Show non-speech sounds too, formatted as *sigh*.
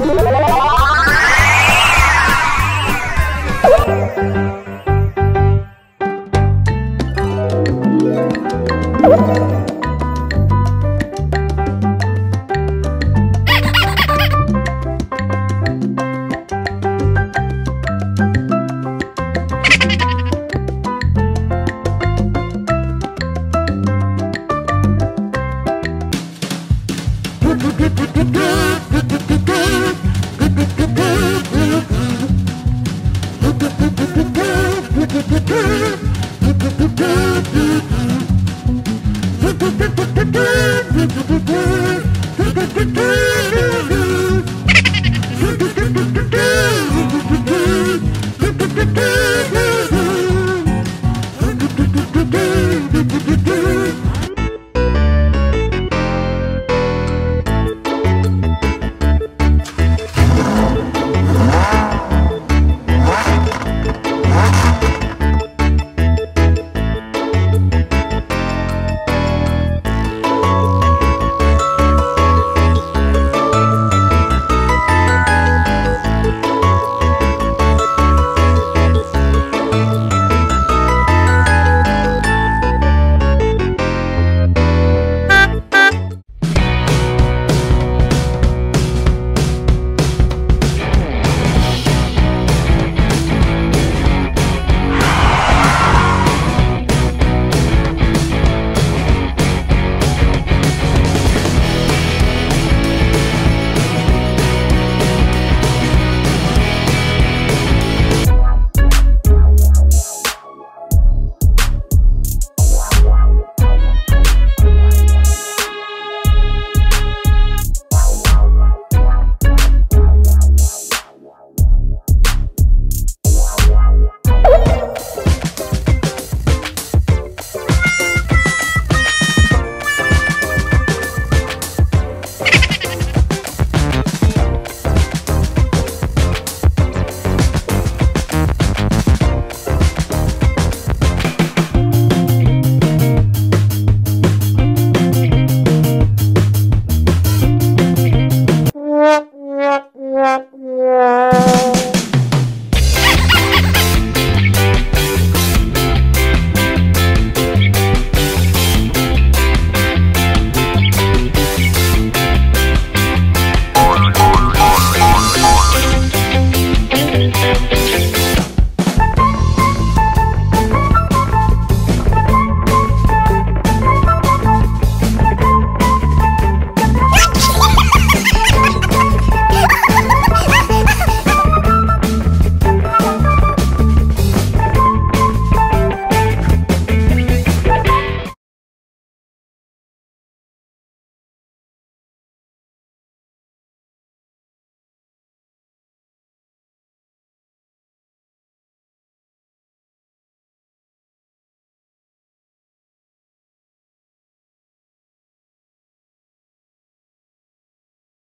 ¡Gracias! *laughs*